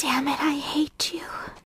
Damn it, I hate you.